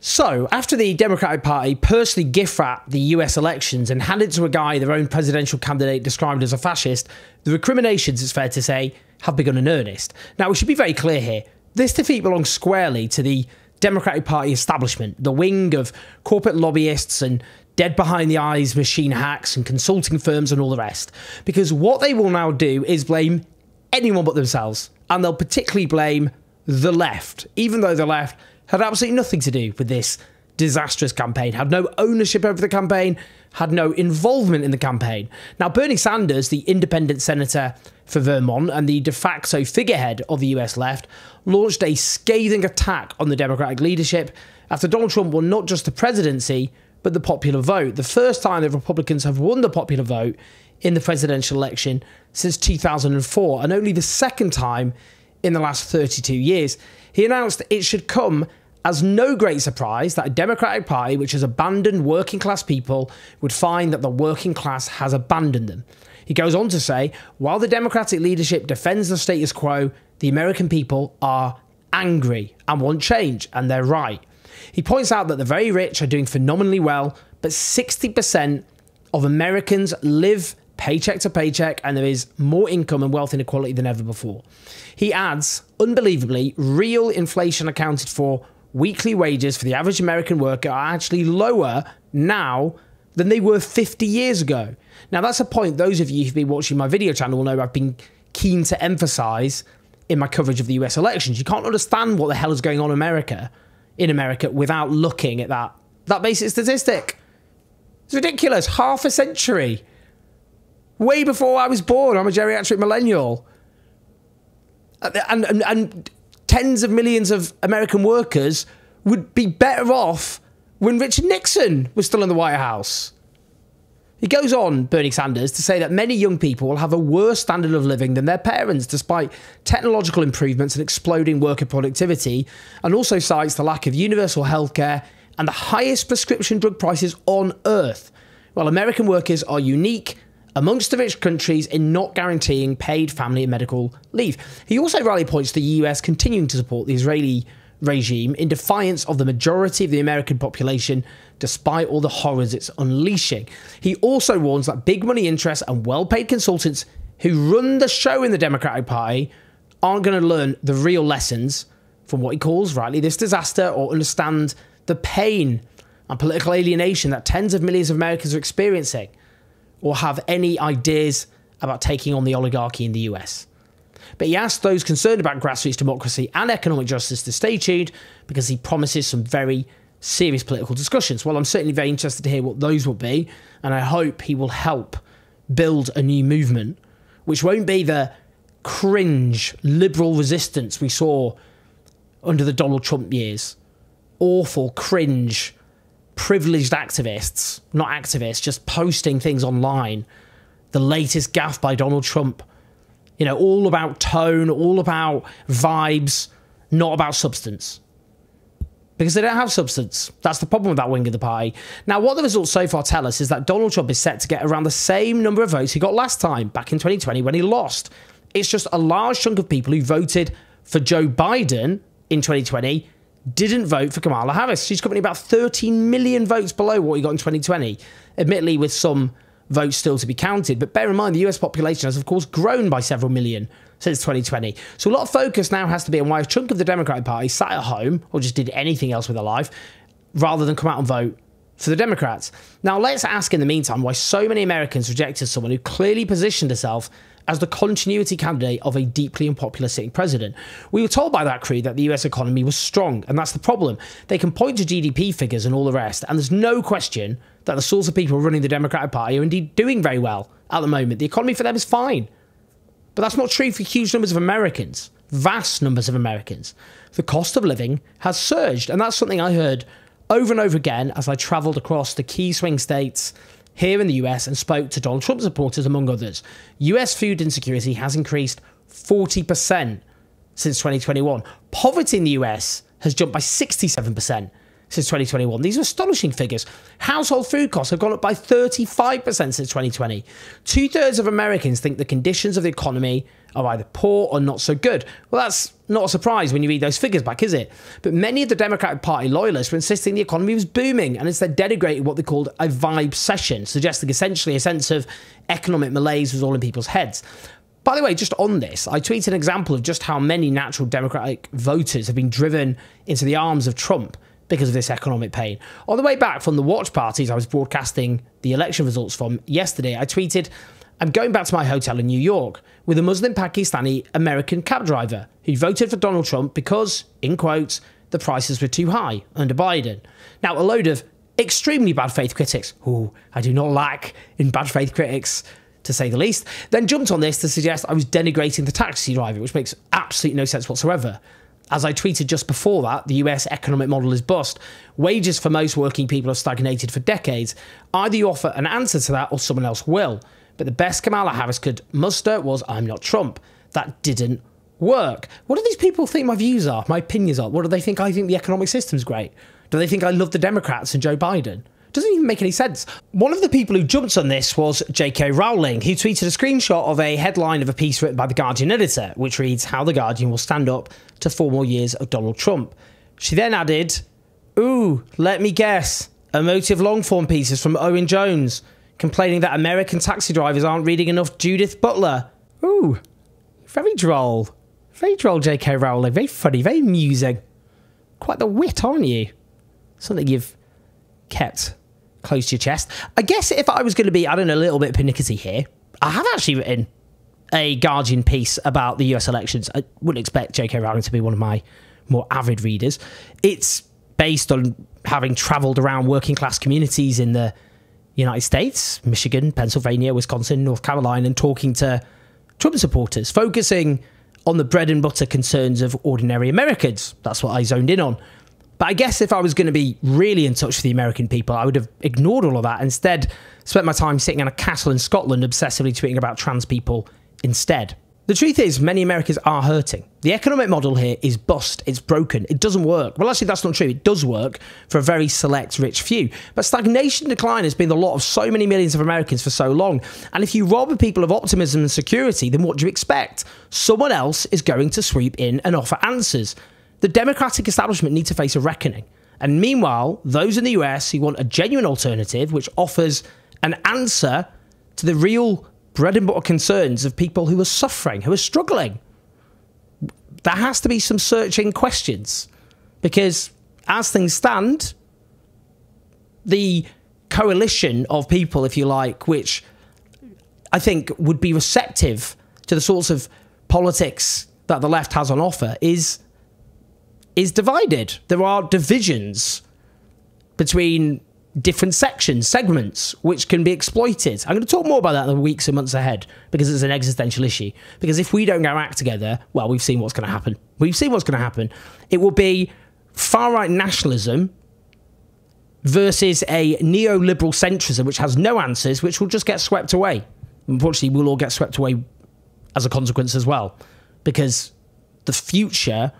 So, after the Democratic Party personally gift wrapped the US elections and handed to a guy their own presidential candidate described as a fascist, the recriminations, it's fair to say, have begun in earnest. Now, we should be very clear here. This defeat belongs squarely to the Democratic Party establishment, the wing of corporate lobbyists and dead behind the eyes machine hacks and consulting firms and all the rest. Because what they will now do is blame anyone but themselves. And they'll particularly blame the left, even though the left had absolutely nothing to do with this disastrous campaign, had no ownership over the campaign, had no involvement in the campaign. Now, Bernie Sanders, the independent senator for Vermont and the de facto figurehead of the US left, launched a scathing attack on the Democratic leadership after Donald Trump won not just the presidency, but the popular vote. The first time the Republicans have won the popular vote in the presidential election since 2004, and only the second time in the last 32 years. He announced it should come as no great surprise that a Democratic Party which has abandoned working class people would find that the working class has abandoned them. He goes on to say, while the Democratic leadership defends the status quo, the American people are angry and want change, and they're right. He points out that the very rich are doing phenomenally well, but 60% of Americans live paycheck to paycheck, and there is more income and wealth inequality than ever before. He adds, unbelievably, real inflation accounted for weekly wages for the average American worker are actually lower now than they were 50 years ago. Now, that's a point those of you who've been watching my video channel will know I've been keen to emphasize in my coverage of the US elections. You can't understand what the hell is going on in America, in America without looking at that, that basic statistic. It's ridiculous. Half a century. Way before I was born. I'm a geriatric millennial. And, and, and tens of millions of American workers would be better off when Richard Nixon was still in the White House. He goes on, Bernie Sanders, to say that many young people will have a worse standard of living than their parents despite technological improvements and exploding worker productivity, and also cites the lack of universal healthcare and the highest prescription drug prices on earth. While American workers are unique amongst the rich countries in not guaranteeing paid family and medical leave. He also rightly points to the US continuing to support the Israeli regime in defiance of the majority of the American population, despite all the horrors it's unleashing. He also warns that big money interests and well paid consultants who run the show in the Democratic Party aren't going to learn the real lessons from what he calls, rightly, this disaster or understand the pain and political alienation that tens of millions of Americans are experiencing or have any ideas about taking on the oligarchy in the US. But he asked those concerned about grassroots democracy and economic justice to stay tuned because he promises some very serious political discussions. Well, I'm certainly very interested to hear what those will be, and I hope he will help build a new movement which won't be the cringe liberal resistance we saw under the Donald Trump years. Awful, cringe, privileged activists, not activists, just posting things online. The latest gaffe by Donald Trump. You know, all about tone, all about vibes, not about substance. Because they don't have substance. That's the problem with that wing of the party. Now, what the results so far tell us is that Donald Trump is set to get around the same number of votes he got last time, back in 2020 when he lost. It's just a large chunk of people who voted for Joe Biden in 2020 didn't vote for Kamala Harris. She's coming about 13 million votes below what he got in 2020, admittedly with some votes still to be counted. But bear in mind, the US population has, of course, grown by several million since 2020. So a lot of focus now has to be on why a chunk of the Democratic Party sat at home or just did anything else with their life rather than come out and vote for the Democrats. Now, let's ask in the meantime why so many Americans rejected someone who clearly positioned herself as the continuity candidate of a deeply unpopular sitting president. We were told by that crew that the US economy was strong, and that's the problem. They can point to GDP figures and all the rest, and there's no question that the sorts of people running the Democratic Party are indeed doing very well at the moment. The economy for them is fine. But that's not true for huge numbers of Americans, vast numbers of Americans. The cost of living has surged, and that's something I heard over and over again as I travelled across the key swing states here in the US and spoke to Donald Trump supporters, among others. US food insecurity has increased 40% since 2021. Poverty in the US has jumped by 67% since 2021. These are astonishing figures. Household food costs have gone up by 35% since 2020. Two thirds of Americans think the conditions of the economy are either poor or not so good. Well, that's not a surprise when you read those figures back, is it? But many of the Democratic Party loyalists were insisting the economy was booming and instead denigrated what they called a vibecession, suggesting essentially a sense of economic malaise was all in people's heads. By the way, just on this, I tweeted an example of just how many natural Democratic voters have been driven into the arms of Trump because of this economic pain. On the way back from the watch parties I was broadcasting the election results from yesterday, I tweeted, I'm going back to my hotel in New York with a Muslim Pakistani American cab driver who voted for Donald Trump because, in quotes, the prices were too high under Biden. Now, a load of extremely bad faith critics, who I do not lack in bad faith critics, to say the least, then jumped on this to suggest I was denigrating the taxi driver, which makes absolutely no sense whatsoever. As I tweeted just before that, the US economic model is bust. Wages for most working people have stagnated for decades. Either you offer an answer to that or someone else will. But the best Kamala Harris could muster was I'm not Trump. That didn't work. What do these people think my views are, my opinions are? What do they think I think the economic system's great? Do they think I love the Democrats and Joe Biden? Doesn't even make any sense. One of the people who jumped on this was J.K. Rowling, who tweeted a screenshot of a headline of a piece written by the Guardian editor, which reads How the Guardian will stand up to four more years of Donald Trump. She then added, Ooh, let me guess, emotive long form pieces from Owen Jones, complaining that American taxi drivers aren't reading enough Judith Butler. Ooh, very droll. Very droll, J.K. Rowling. Very funny, very amusing. Quite the wit, aren't you? Something you've kept close to your chest. I guess if I was going to be, I don't know, a little bit pernickety here, I have actually written a Guardian piece about the US elections. I wouldn't expect J.K. Rowling to be one of my more avid readers. It's based on having travelled around working class communities in the United States, Michigan, Pennsylvania, Wisconsin, North Carolina, and talking to Trump supporters, focusing on the bread and butter concerns of ordinary Americans. That's what I zoned in on. But I guess if I was going to be really in touch with the American people, I would have ignored all of that. Instead, spent my time sitting in a castle in Scotland, obsessively tweeting about trans people instead. The truth is, many Americans are hurting. The economic model here is bust, it's broken, it doesn't work. Well, actually, that's not true. It does work for a very select, rich few. But stagnation decline has been the lot of so many millions of Americans for so long. And if you rob people of optimism and security, then what do you expect? Someone else is going to sweep in and offer answers. The Democratic establishment need to face a reckoning. And meanwhile, those in the US who want a genuine alternative which offers an answer to the real bread and butter concerns of people who are suffering, who are struggling, there has to be some searching questions. Because as things stand, the coalition of people, if you like, which I think would be receptive to the sorts of politics that the left has on offer is is divided. There are divisions between different sections, segments, which can be exploited. I'm going to talk more about that in the weeks and months ahead because it's an existential issue. Because if we don't go act together, well, we've seen what's going to happen. We've seen what's going to happen. It will be far right nationalism versus a neoliberal centrism, which has no answers, which will just get swept away. Unfortunately, we'll all get swept away as a consequence as well because the future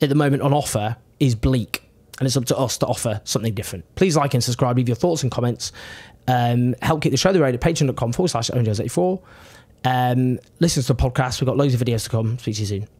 at the moment on offer is bleak. And it's up to us to offer something different. Please like and subscribe, leave your thoughts and comments. Um, help keep the show the road at patreon.com forward slash 84 Um, listen to the podcast. We've got loads of videos to come. Speak to you soon.